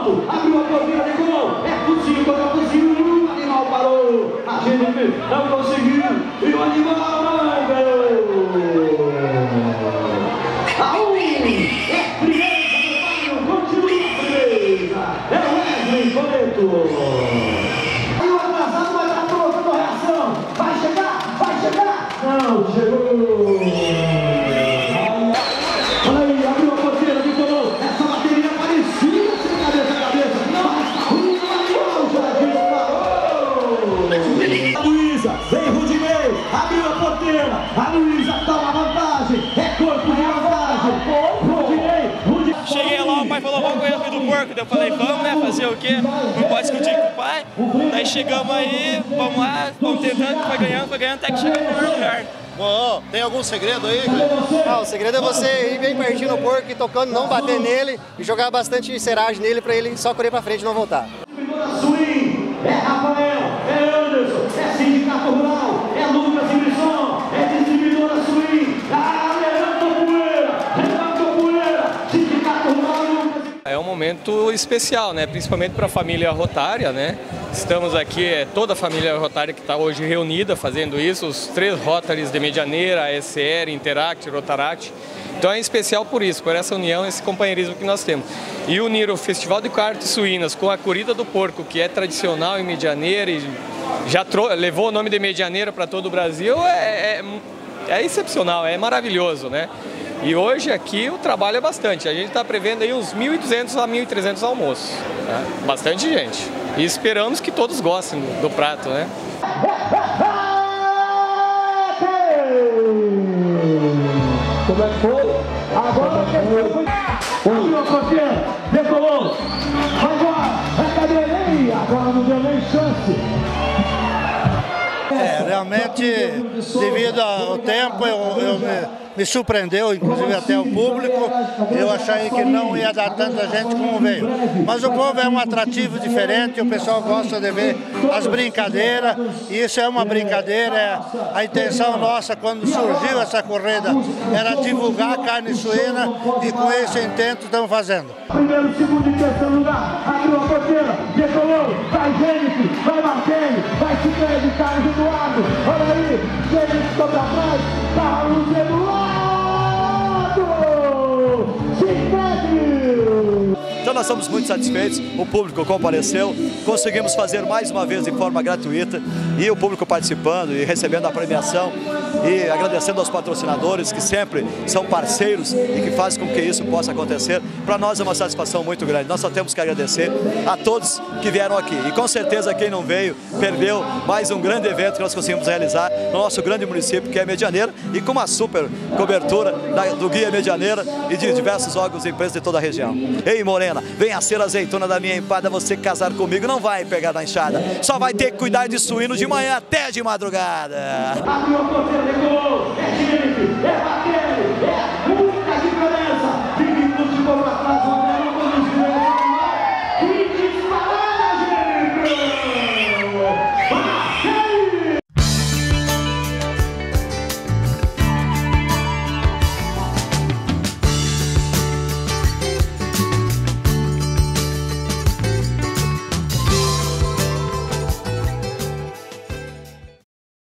pronto, abriu a porteira, decolou, é cozinho contra cozinho, o animal parou, a gente não conseguiu, e o animal não gol! A um, é primeira, continua a primeira, é o Wesley reação, vai chegar, vai chegar, não chegou! A Luísa toma vantagem. É corpo de vantagem. Cheguei lá, o pai falou, vamos correr no do porco. Daí eu falei, vamos, né, fazer o quê? Não pode discutir com o pai. Daí chegamos aí, vamos lá, vamos tentando, foi ganhando, foi ganhando, até que chegamos no primeiro lugar. Bom, tem algum segredo aí? Ah, o segredo é você ir bem pertinho no porco e tocando, não bater nele e jogar bastante seragem nele para ele só correr para frente e não voltar. Swing, é Rafael, momento especial, né? Principalmente para a família Rotária, né? Estamos aqui, é toda a família Rotária que está hoje reunida fazendo isso, os três Rotaries de Medianeira, SR, Interact, Rotaract. Então é especial por isso, por essa união, esse companheirismo que nós temos. E unir o Festival de Cartas Suínas com a Corrida do Porco, que é tradicional em Medianeira e já levou o nome de Medianeira para todo o Brasil, é, é, é excepcional, é maravilhoso, né? E hoje aqui o trabalho é bastante. A gente está prevendo aí uns 1.200 a 1.300 almoços. Né? Bastante gente. E esperamos que todos gostem do, prato, né? Como é que foi? Agora que foi. Abriu a porteira, decolou. Vai embora, vai cadeirinha. Agora não deu nem chance. É, realmente, devido ao tempo, eu, eu me, me surpreendeu, inclusive até o público. Eu achei que não ia dar tanta gente como veio. Mas o povo é um atrativo diferente, o pessoal gosta de ver as brincadeiras. E isso é uma brincadeira. é- A intenção nossa, quando surgiu essa corrida, era divulgar a carne suína e com esse intento estamos fazendo. Primeiro, segundo e terceiro lugar. Abriu a porteira, decolou. Vai Gênesis, vai Marquinhos, vai Ciclete, Carlos Eduardo. Olha aí, Gênesis pra trás. Carlos Eduardo! Então nós estamos muito satisfeitos, o público compareceu, conseguimos fazer mais uma vez de forma gratuita e o público participando e recebendo a premiação e agradecendo aos patrocinadores que sempre são parceiros e que fazem com que isso possa acontecer. Para nós é uma satisfação muito grande. Nós só temos que agradecer a todos que vieram aqui e com certeza quem não veio perdeu mais um grande evento que nós conseguimos realizar no nosso grande município que é Medianeira e com uma super cobertura do Guia Medianeira e de diversos órgãos e empresas de toda a região. Ei Morena, panela, venha ser azeitona da minha empada, você casar comigo não vai pegar da enxada, só vai ter que cuidar de suíno de manhã até de madrugada. É é muita diferença, de